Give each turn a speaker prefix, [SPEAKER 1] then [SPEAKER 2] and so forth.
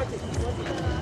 [SPEAKER 1] Давайте, давайте.